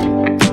Bye.